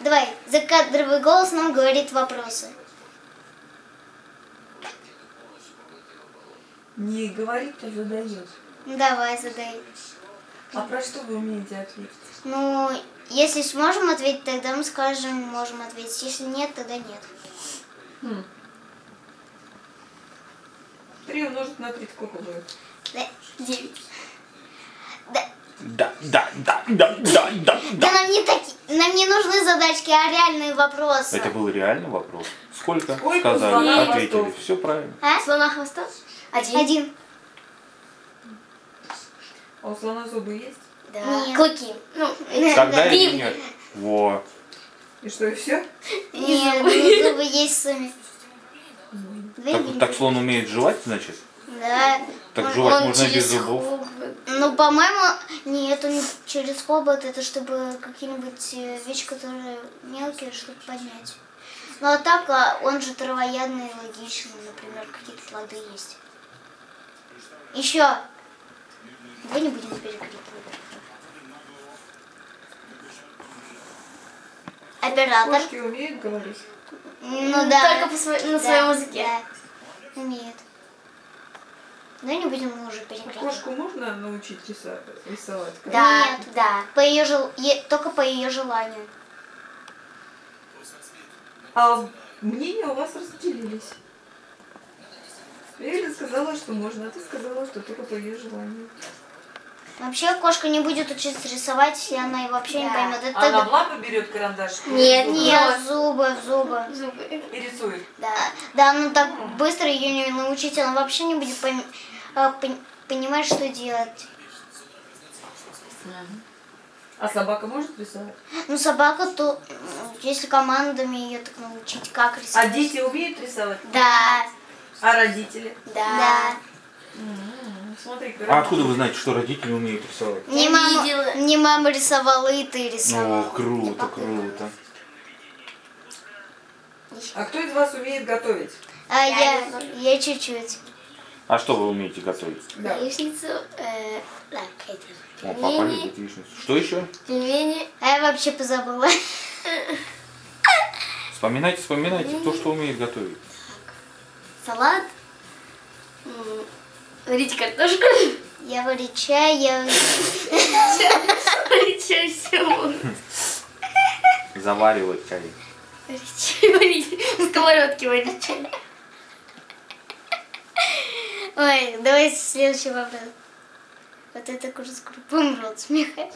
Давай, закадровый голос нам говорит вопросы. Не говорит, а задает. Ну, Давай, задай. А про что вы умеете ответить? Ну, если сможем ответить, тогда мы скажем, можем ответить. Если нет, тогда нет. Хм. Три умножить на три сколько будет? Да, Девять. да, Да, да, да, да, да, да, да нам не такие, нам не нужны задачки, а реальные вопросы. Это был реальный вопрос. Сколько? Сколько Сказали, ответили. хвостов? Все правильно. А? Слона хвоста? Один. Один. А у слона зубы есть? Да. Нет. Клыки. Ну, Тогда или Бивни. нет? Во. И что, и все? Нет, ну, зубы есть сами. Так, или- так слон умеет жевать, значит? Да. Так жевать Он можно и без зубов. Ну, по-моему, нет, он через хобот, это чтобы какие-нибудь э, вещи, которые мелкие, чтобы поднять. Ну, а так, а, он же травоядный и логичный, например, какие-то плоды есть. Еще. Давай не будем перекрикивать. Оператор. Кошки умеют говорить? Ну да. Только по сво- на Да, своем языке. Да, умеет. Но не будем уже перекрикивать. кошку можно научить рисовать? Да, Нет. да. По ее жел... е- Только по ее желанию. А мнения у вас разделились. Эля сказала, что можно, а ты сказала, что только по ее желанию. Вообще кошка не будет учиться рисовать, если она и вообще не Да. поймет. Это Она в тогда- лапы берет карандаш Нет, и Нет, зубы, зубы. Зубы. рисует. Да, да, ну так быстро ее не научить, она вообще не будет пойм- а, пон- понимать, что делать. А собака может рисовать? Ну, собака, то если командами ее так научить, как А рисовать. дети умеют рисовать? Да, А родители? да. М, Смотри, А откуда вы знаете, что родители умеют рисовать? Не мама, видела. не мама рисовала, и ты рисовала. О, круто, круто. А кто из вас умеет готовить? А Я я, чуть-чуть. А что вы умеете готовить? Да. Яичницу. э, Так, это. О, папа любит яичницу. Что еще? Пельмени. А я вообще позабыла. Вспоминайте, вспоминайте, кто что умеет готовить. Салат. Варить картошку. Я варю чай, я... Варить чай все. Заваривать чай. Варить чай. Варить. На сковородке варить чай. Ой, давай следующий вопрос. Вот это курс группы умрет смеха.